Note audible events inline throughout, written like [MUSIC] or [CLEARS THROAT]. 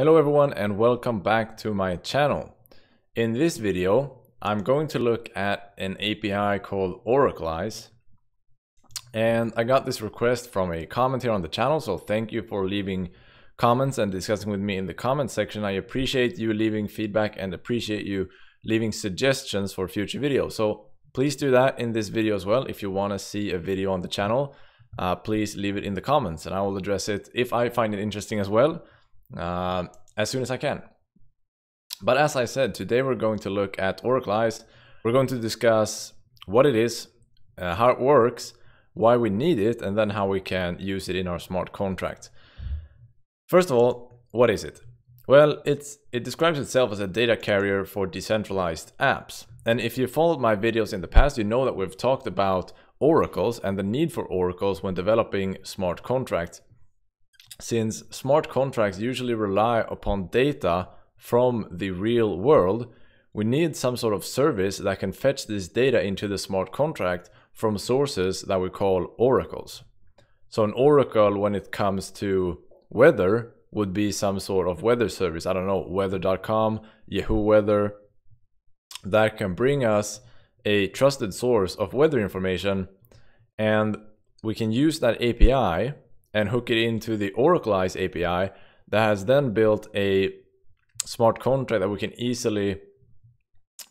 Hello everyone and welcome back to my channel. In this video, I'm going to look at an API called Oraclize. And I got this request from a comment here on the channel, so thank you for leaving comments and discussing with me in the comment section. I appreciate you leaving feedback and appreciate you leaving suggestions for future videos. So please do that in this video as well. If you want to see a video on the channel, uh, please leave it in the comments and I will address it if I find it interesting as well uh, as soon as I can. But as I said, today we're going to look at Oraclize. We're going to discuss what it is, uh, how it works, why we need it, and then how we can use it in our smart contract. First of all, what is it? Well, it's, it describes itself as a data carrier for decentralized apps. And if you followed my videos in the past, you know that we've talked about oracles and the need for oracles when developing smart contracts. Since smart contracts usually rely upon data from the real world, we need some sort of service that can fetch this data into the smart contract from sources that we call oracles. So an oracle when it comes to weather would be some sort of weather service. I don't know, weather.com, Yahoo Weather, that can bring us a trusted source of weather information and we can use that API and hook it into the Oraclize API that has then built a smart contract that we can easily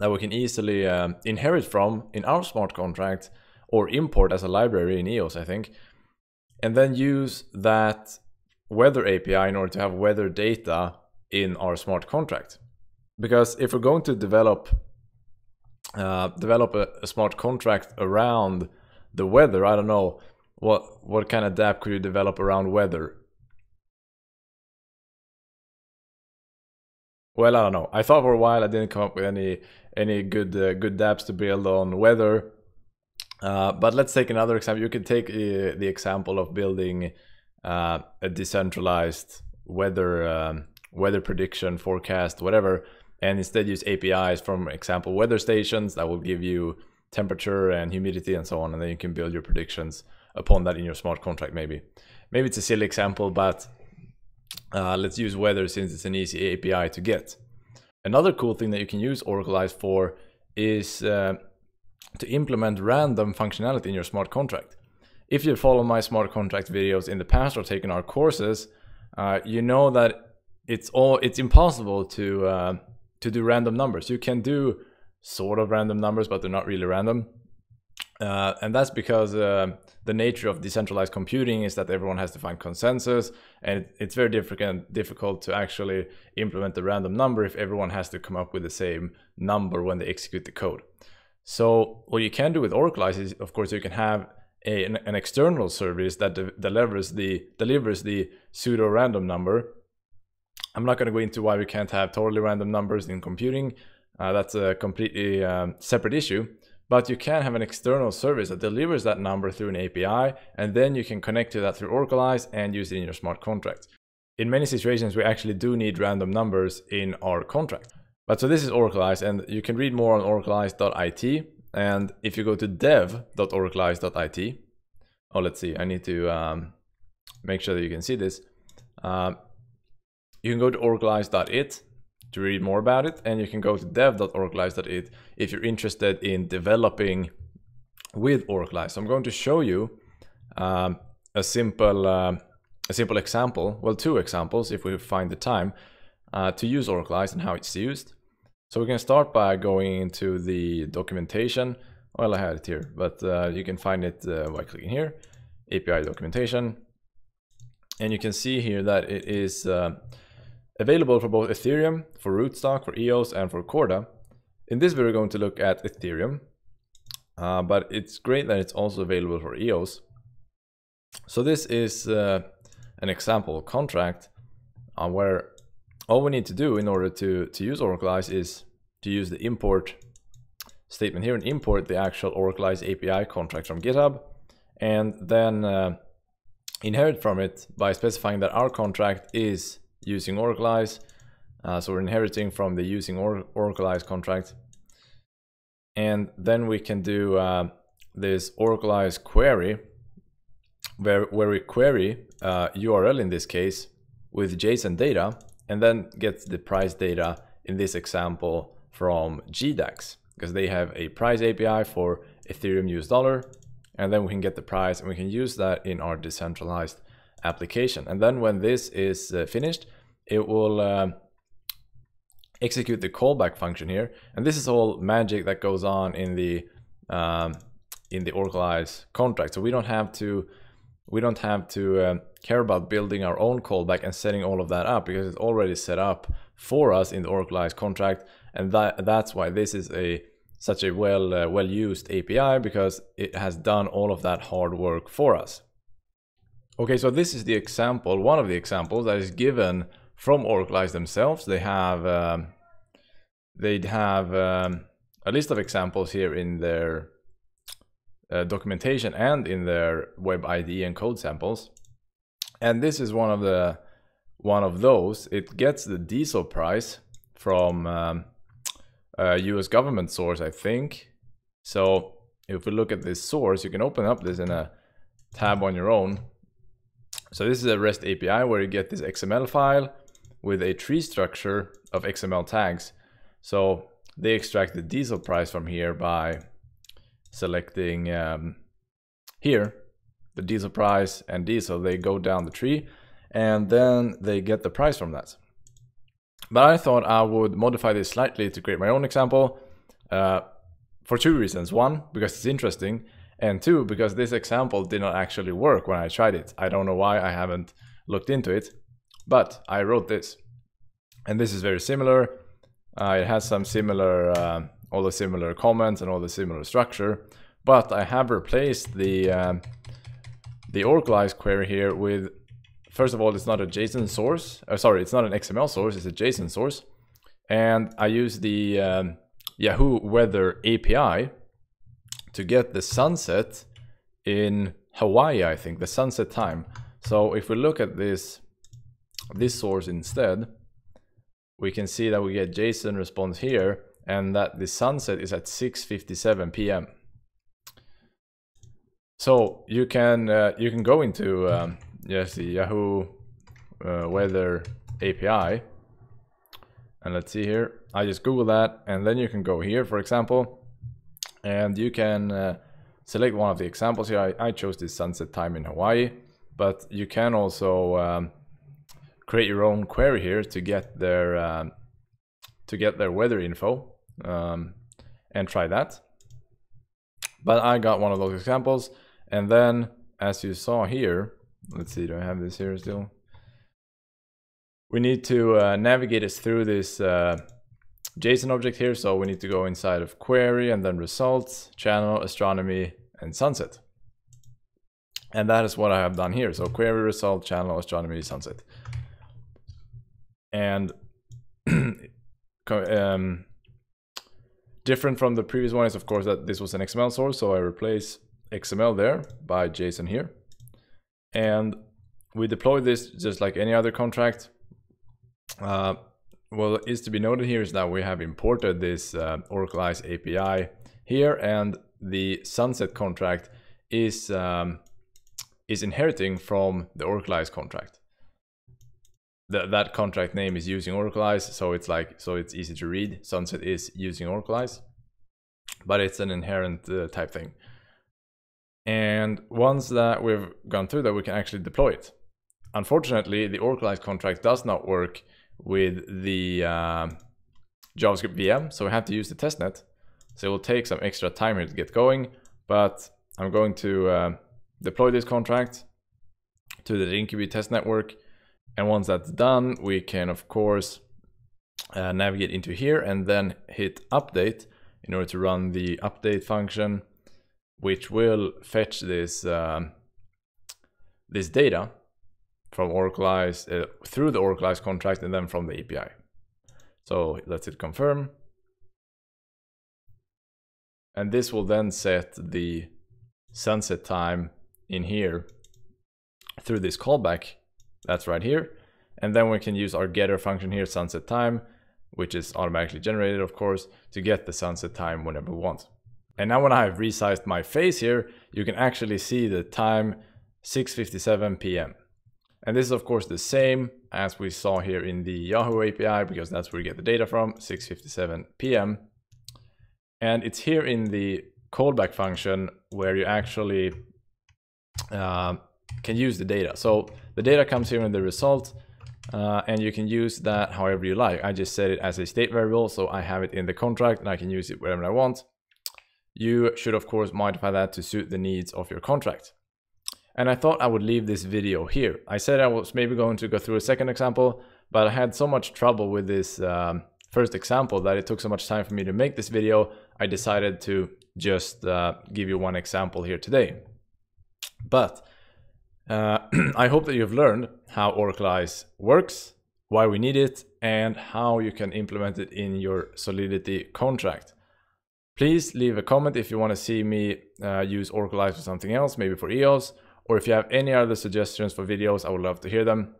that we can easily um, inherit from in our smart contract or import as a library in EOS, I think, and then use that weather API in order to have weather data in our smart contract. Because if we're going to develop uh, develop a, a, smart contract around the weather, I don't know what what kind of dApp could you develop around weather. Well, I don't know. I thought for a while I didn't come up with any any good uh, good dApps to build on weather. Uh, but let's take another example. You could take uh, the example of building uh, a decentralized weather um, weather prediction forecast, whatever, and instead use APIs from example weather stations that will give you temperature and humidity and so on, and then you can build your predictions upon that in your smart contract. Maybe, maybe it's a silly example, but uh, let's use weather since it's an easy API to get. Another cool thing that you can use Oraclize for is uh, to implement random functionality in your smart contract. If you follow my smart contract videos in the past or taken our courses, uh, you know that it's all it's impossible to uh, to do random numbers. You can do sort of random numbers, but they're not really random. Uh, and that's because uh, the nature of decentralized computing is that everyone has to find consensus, and it's very difficult difficult to actually implement the random number if everyone has to come up with the same number when they execute the code. So what you can do with Oraclize is, of course, you can have a, an, an external service that de delivers the delivers the pseudo random number. I'm not going to go into why we can't have totally random numbers in computing. Uh, that's a completely um, separate issue. But you can have an external service that delivers that number through an API, and then you can connect to that through Oraclize and use it in your smart contracts. In many situations, we actually do need random numbers in our contract. But so this is Oraclize, and you can read more on oraclize.it. And if you go to dev.oraclize.it, oh, let's see, I need to um, make sure that you can see this. Um, you can go to oraclize.it to read more about it. And you can go to dev.oraclize.it if you're interested in developing with Oraclize. So I'm going to show you um, a simple uh, a simple example, well, two examples if we find the time uh, to use Oraclize and how it's used. So we can start by going into the documentation. Well, I had it here, but uh, you can find it uh, by clicking here, API documentation. And you can see here that it is uh, Available for both Ethereum, for Rootstock, for EOS, and for Corda. In this video, we're going to look at Ethereum, uh, but it's great that it's also available for EOS. So this is uh, an example contract uh, where all we need to do in order to, to use Oraclize is to use the import statement here and import the actual Oraclize API contract from GitHub and then uh, inherit from it by specifying that our contract is using Oraclize. Uh, so we're inheriting from the using or Oraclize contract. And then we can do uh, this Oraclize query where, where we query uh, URL in this case with JSON data and then get the price data in this example from GDAX because they have a price API for Ethereum US dollar and then we can get the price and we can use that in our decentralized application. And then when this is uh, finished, it will uh, execute the callback function here. And this is all magic that goes on in the um, in the Oraclize contract. So we don't have to we don't have to uh, care about building our own callback and setting all of that up because it's already set up for us in the Oraclize contract. And that that's why this is a such a well uh, well used API because it has done all of that hard work for us. Okay, so this is the example, one of the examples that is given from Oraclize themselves. They have um, they'd have um, a list of examples here in their uh, documentation and in their web IDE and code samples. And this is one of the one of those. It gets the diesel price from um, a US government source, I think. So if we look at this source, you can open up this in a tab on your own. So this is a REST API where you get this XML file with a tree structure of XML tags. So they extract the diesel price from here by selecting um, here the diesel price and diesel. They go down the tree and then they get the price from that. But I thought I would modify this slightly to create my own example uh, for two reasons. One, because it's interesting, and two, because this example did not actually work when I tried it. I don't know why I haven't looked into it, but I wrote this. And this is very similar. Uh, it has some similar, uh, all the similar comments and all the similar structure, but I have replaced the um, the Oraclize query here with first of all, it's not a JSON source. Uh, sorry, it's not an XML source, it's a JSON source. And I use the um, Yahoo Weather API to get the sunset in Hawaii, I think, the sunset time. So if we look at this, this source instead, we can see that we get JSON response here and that the sunset is at 6.57 p.m. So you can uh, you can go into um, yes, the Yahoo uh, Weather API. And let's see here. I just Google that and then you can go here, for example, and you can uh, select one of the examples here. I, I, chose this sunset time in Hawaii, but you can also um, create your own query here to get their um, to get their weather info um, and try that. But I got one of those examples, and then as you saw here, Let's see, do I have this here still? We need to uh, navigate us through this uh, JSON object here. So we need to go inside of query and then results, channel, astronomy, and sunset. And that is what I have done here. So query, result, channel, astronomy, sunset. And [CLEARS THROAT] um, different from the previous one is of course that this was an XML source. So I replace XML there by JSON here and we deploy this just like any other contract. Uh, what is to be noted here is that we have imported this uh, Oraclize API here, and the sunset contract is um, is inheriting from the Oraclize contract. That contract name is using Oraclize, so it's like so it's easy to read. Sunset is using Oraclize, but it's an inherent uh, type thing. And once that we've gone through that, we can actually deploy it. Unfortunately, the Oraclize contract does not work with the uh, JavaScript VM, so we have to use the testnet. So it will take some extra time here to get going, but I'm going to uh, deploy this contract to the Rinkeby test network. And once that's done, we can, of course, uh, navigate into here and then hit update in order to run the update function which will fetch this um, this data from Oraclize uh, through the Oraclize contract and then from the API. So let's hit confirm. And this will then set the sunset time in here through this callback. That's right here. And then we can use our getter function here, sunset time, which is automatically generated, of course, to get the sunset time whenever we want. And now when I have resized my face here, you can actually see the time 6.57 p.m. And this is of course the same as we saw here in the Yahoo API because that's where you get the data from, 6.57 p.m. And it's here in the callback function where you actually uh, can use the data. So the data comes here in the result uh, and you can use that however you like. I just set it as a state variable, so I have it in the contract and I can use it wherever I want. You should of course modify that to suit the needs of your contract. And I thought I would leave this video here. I said I was maybe going to go through a second example, but I had so much trouble with this um, first example that it took so much time for me to make this video. I decided to just uh, give you one example here today. But uh, [CLEARS THROAT] I hope that you've learned how Oraclize works, why we need it, and how you can implement it in your Solidity contract. Please leave a comment if you want to see me uh, use Oraclize for something else, maybe for EOS, or if you have any other suggestions for videos, I would love to hear them.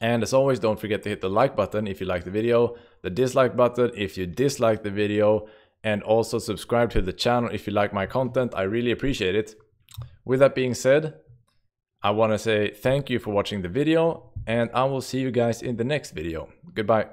And as always, don't forget to hit the like button if you like the video, the dislike button if you dislike the video, and also subscribe to the channel if you like my content. I really appreciate it. With that being said, I want to say thank you for watching the video and I will see you guys in the next video. Goodbye.